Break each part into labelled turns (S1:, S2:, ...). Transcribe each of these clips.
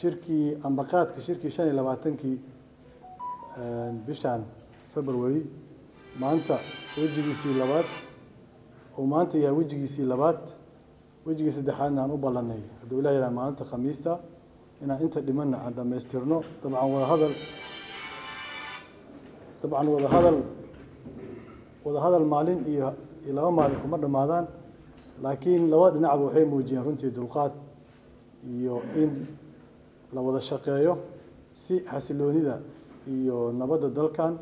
S1: shirkii ambaqaadka shirkii shan iyo labaatankii bishan february maanta wejigiisii labaad uu maanta yahay wejigiisii labaad wejigii saddexaadna aan u ballanay hadduu ilah yidhaha maalinta khamiista inaan inta dhimanna aan dhammaystirno dabcan wadahadal dabcan wadahadal wadahadal maalin iyo iyo laba maalin kuma dhammaadaan. Laakiin laba dhinacba waxay muujiyeen runtii dulqaad iyo in la wada shaqeeyo si xasiloonida iyo nabadda dalkan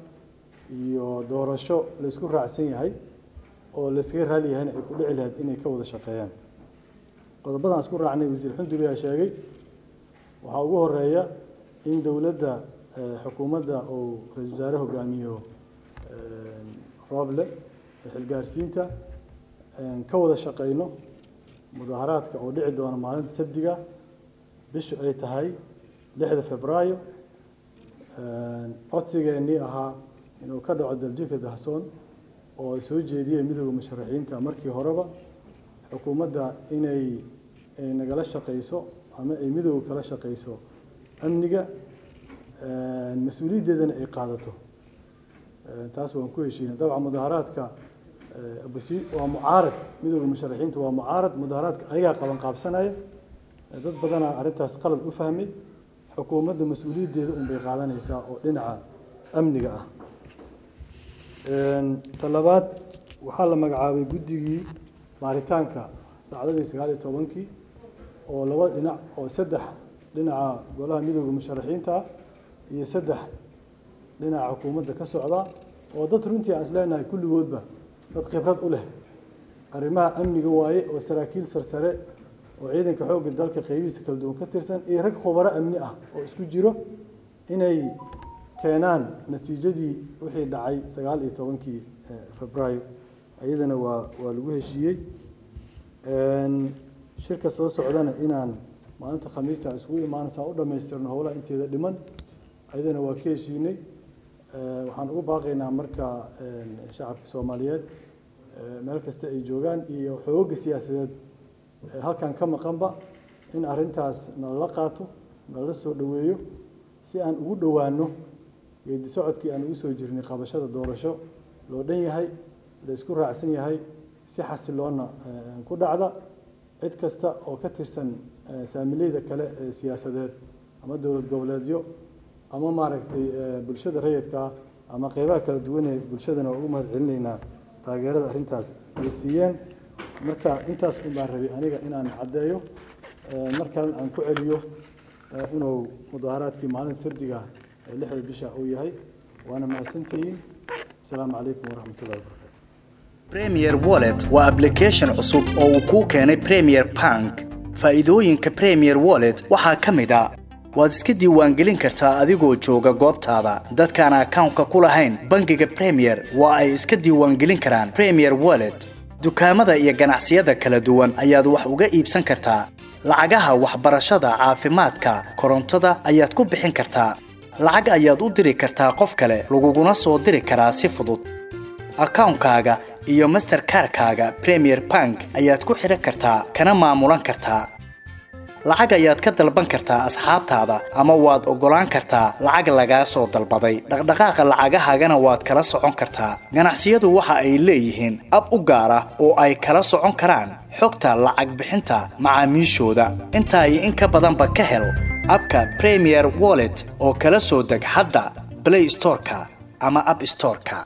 S1: iyo doorasho laysku raacsan yahay oo layskaga raali yahayna ay ku dhici lahayd inay ka wada shaqeeyaan. Qodobadan isku raacnay wasiir xunduri yaa sheegay waxaa ugu horreeya in dowladda xukuumadda uu ra'isul wasaare hogaamiyo rooble xilgaarsiinta ka wada shaqeyno mudaharaadka oo dhici doona maalinta sabdiga bishu ay tahay lixda febraayo codsigeennii ahaa inuu ka dhaco daljirka dahsoon oo ay soo jeediyeen midooda musharaxiinta. Markii horeba xukuumadda inay nagala shaqeyso ama ay midooda kala shaqeyso amniga mas'uuliyaddeedana ay qaadato. Taas waan ku heshiina dabcan mudaharaadka waa mucaarad. Midooda musharaxiinta waa mucaarad. Mudaharaadka ayagaa qaban qaabsanaya dad badanaa arrintaas qalad u fahmay xukuumadda mas'uuliyaddeeda un bay qaadanaysaa oo dhinaca amniga ah. Ta labaad waxaa la magacaabay guddigii baaritaanka dhacdadii sagaal iyo tobankii oo laba dhinac oo saddex dhinaca golaha midooda musharaxiinta ah iyo saddex dhinaca xukuumadda ka socda oo dad runtii aan isleenahay kulligoodba dad khibrad u leh arrimaha amniga waaye oo saraakiil sarsare oo ciidanka xoogga dalka qeybihiisa kala duwan ka tirsan iyo rag khubaro amni ah oo isku jiro inay keenaan natiijadii wixii dhacay sagaal iyo tobankii febraayo iyadana waa waa lagu heshiiyey. Shirka soo socdana inaan maalinta khamiista isugu imaanaysaa u dhammaystirno howlaha inteeda dhiman iyadana waa ka heshiinay. Waxaan ugu baaqaynaa marka shacabka soomaaliyeed meel kasta ay joogaan iyo xooga siyaasadeed halkan ka maqanba in arrintaas nalala qaato nalala soo dhoweeyo si aan ugu dhowaano geedi socodkii aan ugu soo jirnay qabashada doorasho loo dhan yahay la isku raacsan yahay si xasiloonna ku dhacda cid kasta oo ka tirsan saamileyda kale ee siyaasadeed ama dowlad goboleedyo ama maaragtay bulshada rayidkaa ama qeybaha kala duwan ee bulshadana waa ugu mahad celinaynaa taageerada arrintaas ay siiyeen marka intaas un baan rabay aniga inaan caddeeyo mar kalena aan ku celiyo inuu mudaharaadkii maalinta sabdiga ee lixda bisha uu yahay waana mahadsantihiin. Asalaamu calaykum waraxmatullahi wabarakatu
S2: premier wallet waa application cusub oo uu kuu keenay premier bank. Faa'iidooyinka premier wallet waxaa ka mid a. Waad iska diiwaangelin kartaa adigoo jooga goobtaada. Dadkaan akawnka ku lahayn bangiga premier waa ay iska diiwaangelin karaan premier wallet dukaamada iyo ganacsiyada kala duwan ayaad wax uga iibsan kartaa. Lacagaha waxbarashada caafimaadka korontada ayaad ku bixin kartaa. Lacag ayaad u diri kartaa qof kale laguguna soo diri karaa si fudud. Akawnkaaga iyo masterkarkaaga premier bank ayaad ku xidhan kartaa kana maamulan kartaa lacag ayaad ka dalban kartaa asxaabtaada ama waad oggolaan kartaa lacag lagaa soo dalbaday dhaqdhaqaaqa lacagahaagana waad kala socon kartaa. Ganacsiyadu waxa ay leeyihiin ab u gaar ah oo ay kala socon karaan xogta lacag bixinta macaamiishooda. Intaa in ka badanba ka hel abka premier wallet oo kala soo deg hadda blay storeka ama ab storeka